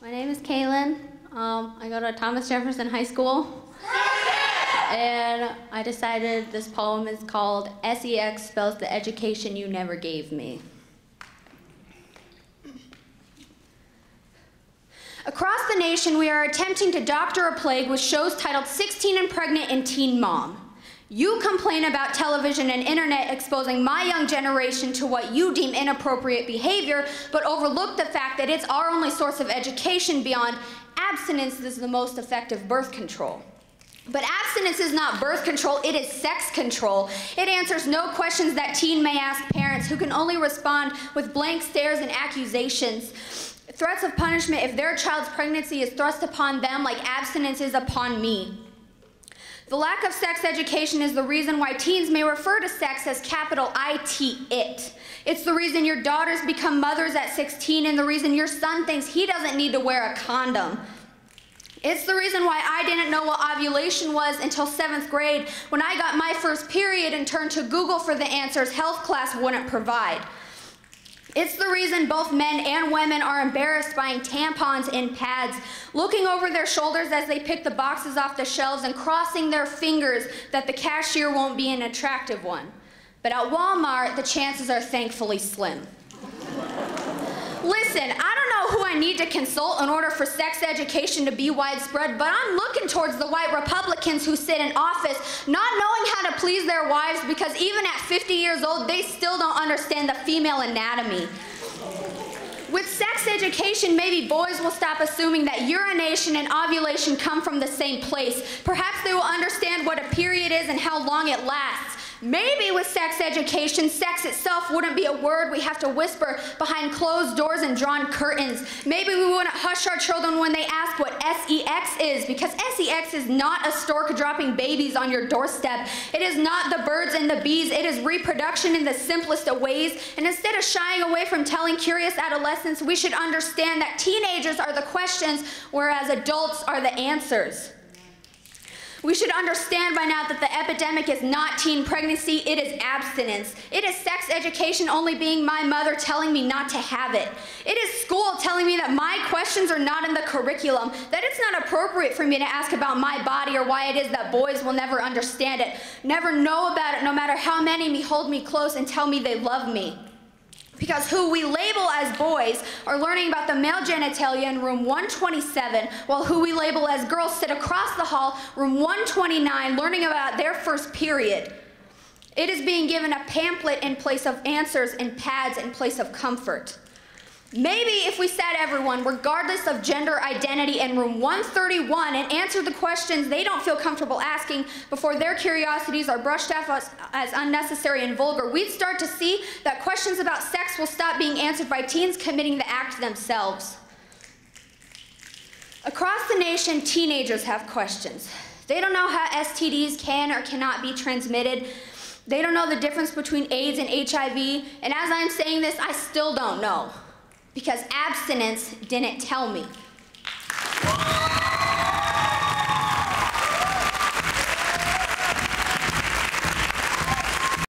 my name is Kaylin. Um, I go to Thomas Jefferson High School. And I decided this poem is called SEX Spells the Education You Never Gave Me. Across the nation, we are attempting to doctor a plague with shows titled 16 and Pregnant and Teen Mom. You complain about television and internet exposing my young generation to what you deem inappropriate behavior, but overlook the fact that it's our only source of education beyond abstinence is the most effective birth control. But abstinence is not birth control, it is sex control. It answers no questions that teen may ask parents who can only respond with blank stares and accusations. Threats of punishment if their child's pregnancy is thrust upon them like abstinence is upon me. The lack of sex education is the reason why teens may refer to sex as capital I-T, it. It's the reason your daughters become mothers at 16 and the reason your son thinks he doesn't need to wear a condom. It's the reason why I didn't know what ovulation was until seventh grade when I got my first period and turned to Google for the answers health class wouldn't provide. It's the reason both men and women are embarrassed buying tampons and pads, looking over their shoulders as they pick the boxes off the shelves and crossing their fingers that the cashier won't be an attractive one. But at Walmart, the chances are thankfully slim. Listen, I don't need to consult in order for sex education to be widespread, but I'm looking towards the white Republicans who sit in office not knowing how to please their wives because even at 50 years old, they still don't understand the female anatomy. With sex education, maybe boys will stop assuming that urination and ovulation come from the same place. Perhaps they will understand what a period is and how long it lasts. Maybe with sex education, sex itself wouldn't be a word we have to whisper behind closed doors and drawn curtains. Maybe we wouldn't hush our children when they ask what SEX is, because SEX is not a stork dropping babies on your doorstep. It is not the birds and the bees. It is reproduction in the simplest of ways. And instead of shying away from telling curious adolescents, we should understand that teenagers are the questions, whereas adults are the answers. We should understand by now that the epidemic is not teen pregnancy, it is abstinence. It is sex education only being my mother telling me not to have it. It is school telling me that my questions are not in the curriculum, that it's not appropriate for me to ask about my body or why it is that boys will never understand it, never know about it, no matter how many me hold me close and tell me they love me. Because who we label as boys are learning about the male genitalia in room 127, while who we label as girls sit across the hall, room 129, learning about their first period. It is being given a pamphlet in place of answers and pads in place of comfort. Maybe if we sat everyone, regardless of gender identity, in room 131 and answered the questions they don't feel comfortable asking before their curiosities are brushed off as, as unnecessary and vulgar, we'd start to see that questions about sex will stop being answered by teens committing the act themselves. Across the nation, teenagers have questions. They don't know how STDs can or cannot be transmitted. They don't know the difference between AIDS and HIV. And as I'm saying this, I still don't know because abstinence didn't tell me.